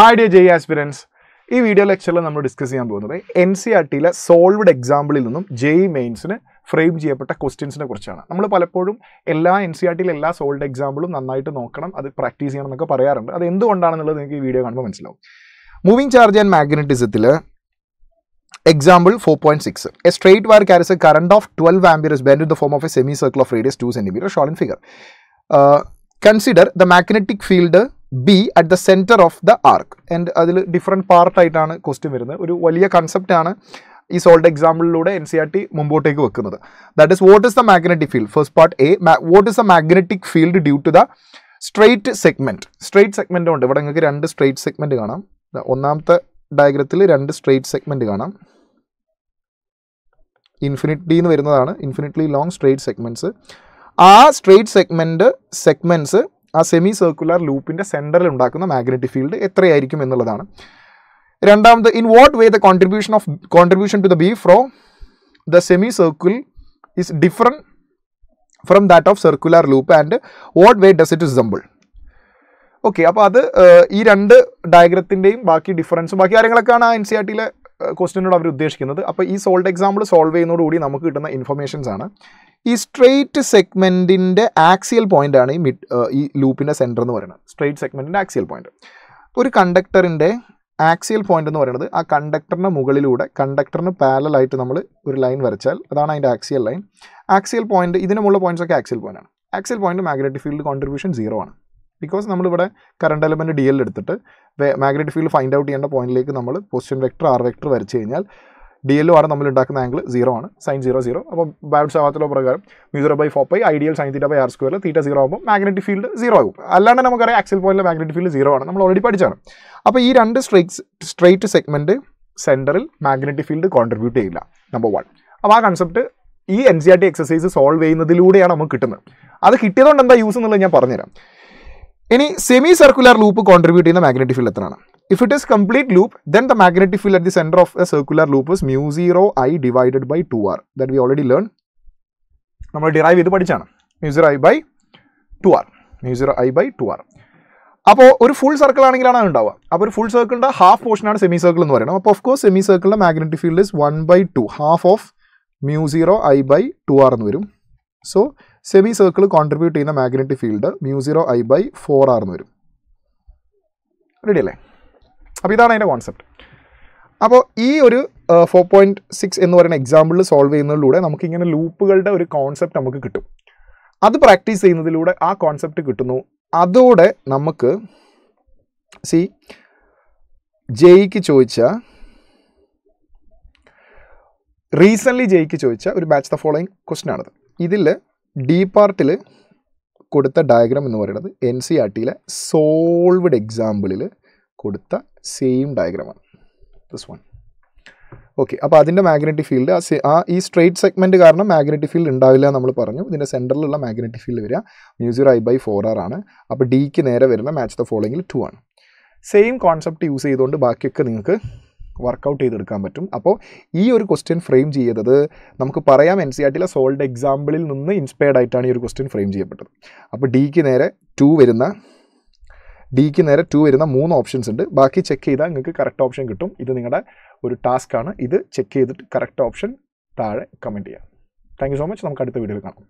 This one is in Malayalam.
ഹായ് ഡേ ജെ ആസ്പിരൻസ് ഈ വീഡിയോ ലെക്ചറിൽ നമ്മൾ ഡിസ്കസ് ചെയ്യാൻ പോകുന്നത് എൻ സി ആർ ടിയിലെ സോൾവഡ് എക്സാമ്പിളിൽ നിന്നും ജെയ് മെയിൻസിന് ഫ്രെയിം ചെയ്യപ്പെട്ട ക്വസ്റ്റ്യൻസിനെ കുറിച്ചാണ്. നമ്മൾ പലപ്പോഴും എല്ലാ എൻ സി ആർ ടിയിലെ എല്ലാ സോൾഡ് എക്സാമ്പിളും നന്നായിട്ട് നോക്കണം അത് പ്രാക്ടീസ് ചെയ്യണം എന്നൊക്കെ പറയാറുണ്ട്. അത് എന്തുകൊണ്ടാണെന്നുള്ളത് നിങ്ങൾക്ക് ഈ വീഡിയോ കാണുമ്പോൾ മനസ്സിലാവും. Moving charge and മാഗ്നറ്റിസത്തിൽ example four point six a straight wire a current of twelve ampere is bend in the form of a semicircle of radius two centimetre shown in figure consider the magnetic field B at the centre of the arc and അതിൽ ഡിഫറെന്റ് പാർട്ടായിട്ടാണ് ക്വസ്റ്റ്യൻ വരുന്നത്. ഒരു വലിയ കൺസെപ്റ്റാണ് ഈ സോൾഡ് എക്സാമ്പിളിലൂടെ എൻ സി ആർ ടി മുമ്പോട്ടേക്ക് വെക്കുന്നത്. That is what is the magnetic field first part A what is the magnetic field due to the straight segment straight സെഗ്മെന്റും ഉണ്ട്. ഇവിടെ നിങ്ങൾക്ക് രണ്ട് സ്ട്രെയിറ്റ് സെഗ്മെന്റ് കാണാം. ഒന്നാമത്തെ ഡയഗ്രത്തിൽ രണ്ട് സ്ട്രെയിറ്റ് സെഗ്മെന്റ് കാണാം. ഇൻഫിനിറ്റി എന്ന് വരുന്നതാണ്. ഇൻഫിനിറ്റ്ലി ലോങ് സ്ട്രെയിറ്റ് സെഗ്മെന്റ്സ് ആ സ്ട്രെയിറ്റ് സെഗ്മെന്റ് സെഗ്മെന്റ്സ് ആ സെമി സർക്കുലർ ലൂപ്പിന്റെ സെന്ററിൽ ഉണ്ടാക്കുന്ന മാഗ്നറ്റിക് ഫീൽഡ് എത്രയായിരിക്കും എന്നുള്ളതാണ്. രണ്ടാമത് in what way the contribution of contribution to the B from the semi circle is different from that of circular loop and what way does it resemble okay അപ്പോൾ അത് ഈ രണ്ട് ഡയഗ്രത്തിന്റെയും ബാക്കി ഡിഫറൻസും ബാക്കി കാര്യങ്ങളൊക്കെയാണ് ആ എൻ സി ആർ ടിയിലെ ക്വസ്റ്റിനോട് അവർ ഉദ്ദേശിക്കുന്നത്. അപ്പോൾ ഈ സോൾഡ് എക്സാമ്പിൾ സോൾവ് ചെയ്യുന്നതോടുകൂടി നമുക്ക് കിട്ടുന്ന ഇൻഫർമേഷൻസ് ആണ്. ഈ സ്ട്രെയിറ്റ് സെഗ്മെന്റിന്റെ ആക്സിയൽ പോയിന്റ് ആണ് ഈ മിഡ് ഈ ലൂപ്പിന്റെ സെന്റർ എന്ന് പറയുന്നത്. സ്ട്രെയിറ്റ് സെഗ്മെന്റിന്റെ ആക്സിയൽ പോയിന്റ് ഒരു കണ്ടക്ടറിന്റെ ആക്സിയൽ പോയിന്റ് എന്ന് പറയുന്നത് ആ കണ്ടക്ടറിന് മുകളിലൂടെ കണ്ടക്ടറിന് പാരലായിട്ട് നമ്മൾ ഒരു ലൈൻ വരച്ചാൽ അതാണ് അതിന്റെ ആക്സിയൽ ലൈൻ ആക്സിയൽ പോയിന്റ് ഇതിനുമുള്ള പോയിന്റ്സ് ഒക്കെ ആക്സിയൽ പോയിന്റ് ആണ്. Axial point magnetic field contribution zero ആണ്. ബിക്കോസ് നമ്മളിവിടെ കറണ്ട് എലമെന്റ് ഡി എൽ എടുത്തിട്ട് മാഗ്നറ്റിക് ഫീൽഡ് ഫൈൻഡ് ഔട്ട് ചെയ്യേണ്ട പോയിന്റിലേക്ക് നമ്മൾ പൊസിഷൻ വെക്ടർ ആർ വെക്ടർ വരച്ച് കഴിഞ്ഞാൽ ഡി എൽ ആണ് നമ്മൾ ഉണ്ടാക്കുന്ന ആംഗിൾ സീറോ ആണ്. സൈൻ സീറോ സീറോ അപ്പോൾ ബാഡ് സവാത്തിലോ പ്രകാരം mu zero by four pi I dl sine theta by R സ്ക്വയറിൽ തീറ്റ സീറോ ആകുമ്പോൾ മാഗ്നറ്റിക് ഫീൽഡ് സീറോ ആകും. അല്ലാണ്ട് നമുക്കറിയാം ആക്സിൽ പോയിന്റിലെ മാഗ്നറ്റിക് ഫീൽഡ് സീറോ ആണ്. നമ്മൾ ഓൾറെഡി പഠിച്ചാണ് അപ്പോൾ ഈ രണ്ട് സ്ട്രൈറ്റ്സ് സ്ട്രേറ്റ് സെഗ്മെന്റ് സെന്ററിൽ മാഗ്നറ്റിക് ഫീൽഡ് കോൺട്രിബ്യൂട്ട് ചെയ്യില്ല. നമ്പർ വൺ അപ്പോൾ ആ കൺസെപ്റ്റ് ഈ N C R T exercise solve ചെയ്യുന്നതിലൂടെയാണ് നമുക്ക് കിട്ടുന്നത്. അത് കിട്ടിയതുകൊണ്ട് എന്താ യൂസ് എന്നുള്ളത് ഞാൻ പറഞ്ഞുതരാം. ഇനി സെമി സർക്കുലർ ലൂപ്പ് കോൺട്രിബ്യൂട്ട് ചെയ്യുന്ന മാഗ്നറ്റിക് ഫീൽഡ് എത്രയാണ്? If it is complete loop then the magnetic field at the centre of a circular loop is mu zero I divided by two R that we already learn നമ്മൾ ഡിറൈവ് ചെയ്ത് പഠിച്ചാണ്. Mu zero I by two R mu zero I by two R അപ്പോൾ ഒരു ഫുൾ സർക്കിൾ ആണെങ്കിലാണ് അത് ഉണ്ടാവുക. അപ്പോൾ ഒരു ഫുൾ സർക്കിളിന്റെ ഹാഫ് പോർഷനാണ് സെമി സർക്കിൾ എന്ന് പറയുന്നത്. അപ്പോൾ ഓഫ് കോഴ്സ് സെമി സർക്കിളിന്റെ magnetic field is one by two half of mu zero I by two R എന്ന് വരും. സോ സെമി സർക്കിൾ കോൺട്രിബ്യൂട്ട് ചെയ്യുന്ന magnetic field mu zero I by four R എന്ന് വരും. റെഡി അല്ലേ അപ്പോൾ ഇതാണ് അതിന്റെ കോൺസെപ്റ്റ് അപ്പോൾ ഈ ഒരു ഫോർ പോയിന്റ് സിക്സ് എന്ന് പറയുന്ന എക്സാമ്പിളിൽ സോൾവ് ചെയ്യുന്നതിലൂടെ നമുക്കിങ്ങനെ ലൂപ്പുകളുടെ ഒരു കോൺസെപ്റ്റ് നമുക്ക് കിട്ടും. അത് പ്രാക്ടീസ് ചെയ്യുന്നതിലൂടെ ആ കോൺസെപ്റ്റ് കിട്ടുന്നു. അതോടെ നമുക്ക് സി ജെയ്ക്ക് ചോദിച്ച റീസെന്റ്ലി ജെയ്ക്ക് ചോദിച്ച ഒരു ബാച്ച് ദ ഫോളോയിങ് ക്വസ്റ്റ്യൻ ആണത്. ഇതിൽ ഡി പാർട്ടിൽ കൊടുത്ത ഡയഗ്രാം എന്ന് പറയുന്നത് എൻ സി ആർ ടിയിലെ സോൾവ്ഡ് എക്സാമ്പിളിൽ കൊടുത്ത സെയിം ഡയഗ്രാമാണ് ദിസ് വൺ ഓക്കെ അപ്പോൾ അതിന്റെ മാഗ്നറ്റിക് ഫീൽഡ് ആ ഈ സ്ട്രെയിറ്റ് സെഗ്മെന്റ് കാരണം മാഗ്നറ്റിക് ഫീൽഡ് ഉണ്ടാവില്ല നമ്മൾ പറഞ്ഞു. ഇതിന്റെ സെന്ററിലുള്ള മാഗ്നറ്റിക് ഫീൽഡ് വരിക mu zero I by four R ആണ്. അപ്പോൾ ഡിക്ക് നേരെ വരുന്ന മാച്ച് ദ ഫോളോയിങ്ങിൽ ടു ആണ്. സെയിം കോൺസെപ്റ്റ് യൂസ് ചെയ്തുകൊണ്ട് ബാക്കിയൊക്കെ നിങ്ങൾക്ക് വർക്കൗട്ട് ചെയ്തെടുക്കാൻ പറ്റും. അപ്പോൾ ഈ ഒരു ക്വസ്റ്റ്യൻ ഫ്രെയിം ചെയ്തത് നമുക്ക് പറയാം എൻ സി ആർ ടിയിലെ സോൾഡ് എക്സാമ്പിളിൽ നിന്ന് ഇൻസ്പയർഡ് ആയിട്ടാണ് ഈ ഒരു ക്വസ്റ്റ്യൻ ഫ്രെയിം ചെയ്യപ്പെട്ടത്. അപ്പോൾ ഡിക്ക് നേരെ ടു വരുന്ന ഡിക്ക് നേരെ ടു വരുന്ന മൂന്ന് ഓപ്ഷൻസ് ഉണ്ട്. ബാക്കി ചെക്ക് ചെയ്താൽ നിങ്ങൾക്ക് കറക്റ്റ് ഓപ്ഷൻ കിട്ടും. ഇത് നിങ്ങളുടെ ഒരു ടാസ്ക് ആണ്. ഇത് ചെക്ക് ചെയ്തിട്ട് കറക്റ്റ് ഓപ്ഷൻ താഴെ കമന്റ് ചെയ്യാം. താങ്ക് സോ മച്ച് നമുക്ക് അടുത്ത വീഡിയോയിൽ കാണാം.